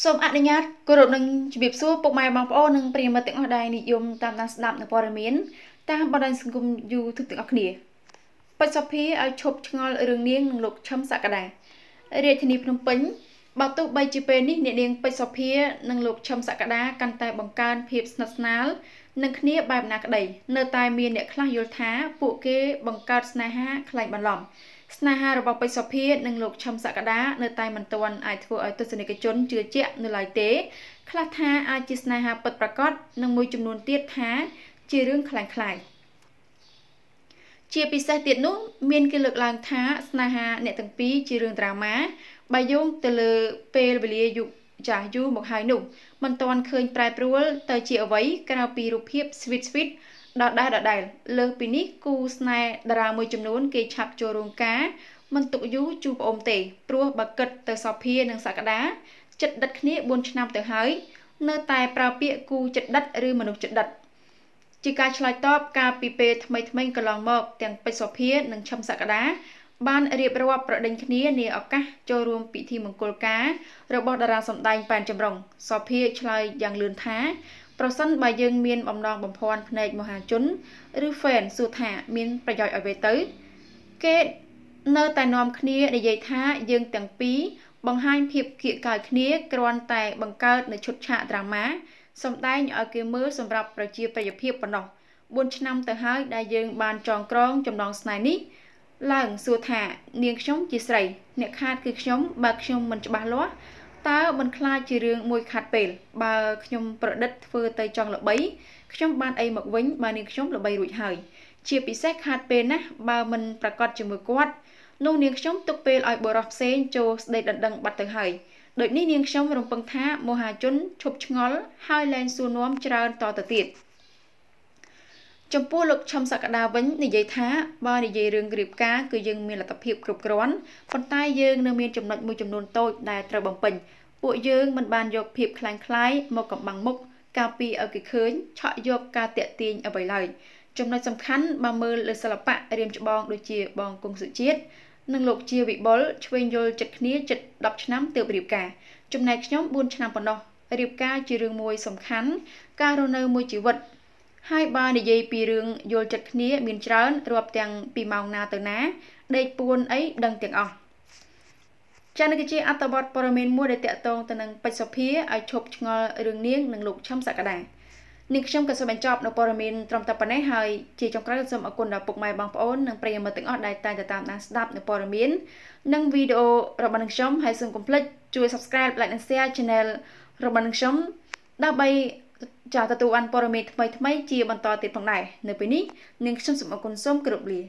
សូមអនុញ្ញាតគោរពនឹងជម្រាបសួរពុកម៉ែបងប្អូននិងប្រិយមិត្តទាំងអស់ដែលនិយមតាមដានស្ដាប់នៅព័ត៌មានតាមបណ្ដាញសង្គម YouTube ទាំងអស់គ្នាបច្ចុប្បន្នឲ្យឈប់ឆ្ងល់រឿងនាងនិងលោកឈឹមសក្តារាជធានីភ្នំពេញ បើទោះបីជាពេលនេះអ្នកនាងពេជ្រសុភានិងលោកឈឹមសក្តាកាន់តែបង្កើនភាពស្និទ្ធស្នាលនឹងគ្នាបែបណាក្តីនៅតែមានអ្នកខ្លះយល់ថាពួកគេបង្កើតស្នេហាខ្លែងបន្លំស្នេហារបស់ពេជ្រសុភានិងលោកឈឹមសក្តានៅតែមិនទាន់អាចធ្វើឲ្យទស្សនិកជនជឿជាក់នៅឡើយទេខ្លះថាអាចជាស្នេហាពិតប្រាកដនិងមួយចំនួនទៀតថាជារឿងខ្លាំងខ្លាយ ជាពិសេសទៀតនោះមានគេលើកឡើងថាស្នេហាអ្នកទាំងពីរជារឿងដ្រាម៉ាបើយោងទៅលើពេលវេលាយុគចាស់យូរមកហើយនោះមិនទាន់ឃើញប្រែប្រួលទៅជាអ្វីក្រៅពីរូបភាព sweet sweet ដដែលដដែលលើសពីនេះគូស្នេហ៍តារាមួយចំនួន គេឆាប់ចូលរោងការមិនទុកយូរជួបប្អូនទេព្រោះបើគិតទៅសភានិងសក្តាចិត្តដិតគ្នា4ឆ្នាំទៅហើយនៅតែប្រើពាក្យគូចិត្តដិតឬមនុស្សចិត្តដិត ជាការឆ្លើយតបកាលពីពេលថ្មីថ្មីកន្លងមក ទាំងពេជ្រសុភានិងឈឹមសក្តាបានរៀបរាប់ប្រដេញគ្នានាឱកាសចូលរួមពិធីមង្គលការរបស់តារាសម្ដែងប៉ែនចម្រុងសុភាឆ្លើយយ៉ាងលឿនថាប្រសិនបើយើងមានបំណងបំភាន់ភ្នែកមហាជនឬ fan សួរថាមានប្រយោជន៍អ្វីទៅ គេនៅតែនាំគ្នានិយាយថាយើងទាំងពីរបង្ហាញភាពគៀកកាយគ្នាគ្រាន់តែបង្កើតនៅឈុតឆាកដ្រាម៉ា សម្ដែងឲ្យគេមើលសម្រាប់ប្រជាប្រិយភាពប៉ុណ្ណោះ4ឆ្នាំទៅហើយដែលយើងបានចងក្រងចំណងស្នេហ៍នេះឡើងសួរថានាងខ្ញុំជាស្រី អ្នកខាតគឺខ្ញុំបើខ្ញុំមិនច្បាស់លាស់តើមិនខ្លាចជារឿងមួយខាត់ពេល បើខ្ញុំប្រឌិតធ្វើទៅចង់ល្បីខ្ញុំបានអីមកវិញបើនាងខ្ញុំល្បីរួចហើយជាពិសេសខាត់ពេលណាស់បើមិនប្រកាសជាមួយគាត់នោះនាងខ្ញុំទុកពេលឲ្យបរិះផ្សេងចូលស្ដីដណ្ដឹងបាត់ទៅហើយ ដូចនេះនាងខ្ញុំរំពឹងថាមហាជនឈប់ឆ្ងល់ហើយលែងសួរនាំច្រើនតទៅទៀតចំពោះលោកឈឹមសក្តាវិញនិយាយថាបើនិយាយរឿងរៀបការគឺយើងមានលទ្ធភាពគ្រប់គ្រាន់ប៉ុន្តែយើងនៅមានចំណុចមួយចំនួនតូចដែលត្រូវបំពេញពួកយើងមិនបានយកភាពคล้ายคล้ายមកកំបាំងមុខការពីឲ្យគេឃើញឆក់យកការតាក់ទាញអ្វីឡើយចំណុចសំខាន់បើមើលលើសិល្បៈរៀមច្បងដូចជាបងគង់សុជាតិ និងលោកជាវិបុលឆ្វេងយល់ចិត្តគ្នាចិត្ត10ឆ្នាំទើបរៀបការចំណែកខ្ញុំ4ឆ្នាំប៉ុណ្ណោះរៀបការជារឿងមួយសំខាន់ការរស់នៅមួយជីវិតហើយបើនិយាយពីរឿងយល់ចិត្តគ្នាមានច្រើនរាប់ទាំងពីម៉ោងណាទៅណាដេកពួនអីដឹងទាំងអស់ចានេះគឺជាអត្តបទព័ត៌មានមួយដែលតកតងទៅនឹងបច្ចុប្បន្នឲ្យឈប់ឆ្ងល់រឿងនាងនិងលោកឈឹមសក្តា នេះខ្ញុំក៏សូមបញ្ចប់នៅព័ត៌មានត្រឹមតែប៉ុណ្ណេះហើយជាចុងក្រោយសូមអរគុណដល់ពុកម៉ែបងប្អូននិងប្រិយមិត្តទាំងអស់ដែលតែងតែតាមដានស្ដាប់នៅព័ត៌មាននិងវីដេអូរបស់នឹងខ្ញុំហើយសូមកុំភ្លេចជួយ Subscribe Like និង Share Channel របស់នឹងខ្ញុំដើម្បីចាទទួលបានព័ត៌មានថ្មីៗជាបន្តទៀតផងដែរនៅពេលនេះនាងខ្ញុំសូមអរគុណសូមគោរពលា